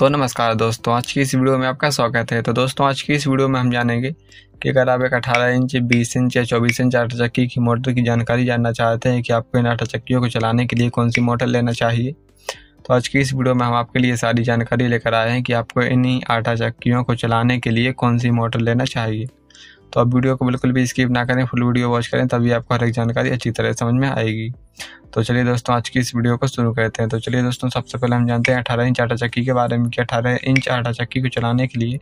तो नमस्कार दोस्तों, आज की इस वीडियो में आपका स्वागत है। तो दोस्तों, आज की इस वीडियो में हम जानेंगे कि अगर आप एक 18 इंच 20 इंच या 24 इंच आटा चक्की की मोटर की जानकारी जानना चाहते हैं कि आपको इन आटा चक्कियों को चलाने के लिए कौन सी मोटर लेना चाहिए तो आज की इस वीडियो में हम आपके लिए सारी जानकारी लेकर आए हैं कि आपको इन्हीं आटा चक्कियों को चलाने के लिए कौन सी मोटर लेना चाहिए। तो आप वीडियो को बिल्कुल भी स्किप ना करें, फुल वीडियो वॉच करें, तभी आपको हर एक जानकारी अच्छी तरह समझ में आएगी। तो चलिए दोस्तों, आज की इस वीडियो को शुरू करते हैं। तो चलिए दोस्तों, सबसे पहले हम जानते हैं अठारह इंच आटा चक्की के बारे में कि अठारह इंच आटा चक्की को चलाने के लिए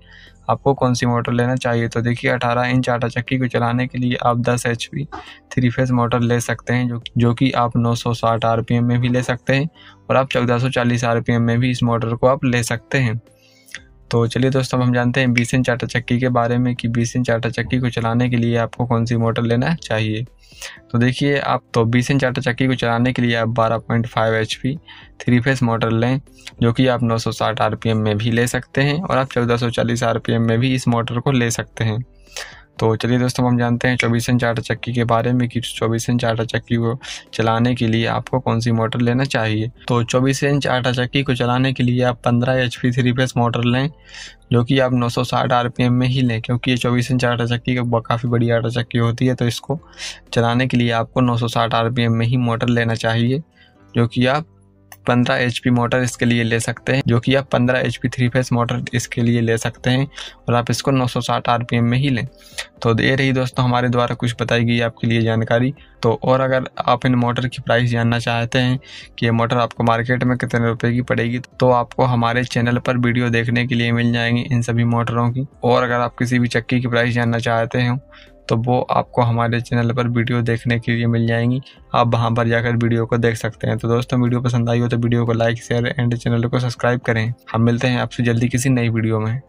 आपको कौन सी मोटर लेना चाहिए? तो देखिए, अठारह इंच आटा चक्की को चलाने के लिए आप दस H P three phase motor ले सकते हैं, जो जो कि आप नौ सौ साठ आर पी एम में भी ले सकते हैं और आप चौदह सौ चालीस आर पी एम में भी इस मोटर को आप ले सकते हैं। तो चलिए दोस्तों हम जानते हैं बीस चाटा चक्की के बारे में कि बीस इंच आटा चक्की को चलाने के लिए आपको कौन सी मोटर लेना चाहिए। तो देखिए, आप तो बीस इंच आटा चक्की को चलाने के लिए आप बारह point five H P three phase motor लें, जो कि आप नौ सौ साठ आर पी एम में भी ले सकते हैं और आप चौदह सौ चालीस आर पी एम में भी इस मोटर को ले सकते हैं। तो चलिए दोस्तों हम जानते हैं चौबीस इंच आटा चक्की के बारे में कि चौबीस इंच आटा चक्की को चलाने के लिए आपको कौन सी मोटर लेना चाहिए। तो चौबीस इंच आटा चक्की को चलाने के लिए आप पंद्रह H P three phase motor लें, जो कि आप 960 आरपीएम में ही लें, क्योंकि ये चौबीस इंच आटा चक्की काफ़ी बड़ी आटा चक्की होती है तो इसको चलाने के लिए आपको 960 आरपीएम में ही मोटर लेना चाहिए, जो कि आप पंद्रह एच मोटर इसके लिए ले सकते हैं, जो कि आप पंद्रह H P three phase motor इसके लिए ले सकते हैं और आप इसको 960 आरपीएम में ही लें। तो ये रही दोस्तों हमारे द्वारा कुछ बताई गई आपके लिए जानकारी। तो और अगर आप इन मोटर की प्राइस जानना चाहते हैं कि ये मोटर आपको मार्केट में कितने रुपए की पड़ेगी तो आपको हमारे चैनल पर वीडियो देखने के लिए मिल जाएँगी इन सभी मोटरों की। और अगर आप किसी भी चक्की की प्राइस जानना चाहते हो तो वो आपको हमारे चैनल पर वीडियो देखने के लिए मिल जाएँगी। आप वहाँ पर जाकर वीडियो को देख सकते हैं। तो दोस्तों, वीडियो पसंद आई हो तो वीडियो को लाइक, शेयर एंड चैनल को सब्सक्राइब करें। हम मिलते हैं आपसे जल्दी किसी नई वीडियो में।